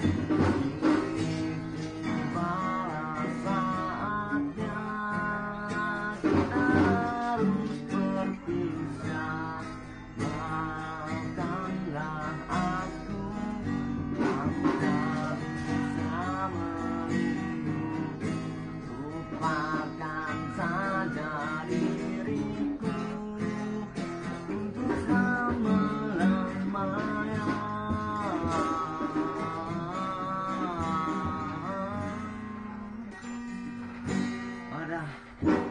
あ!呀。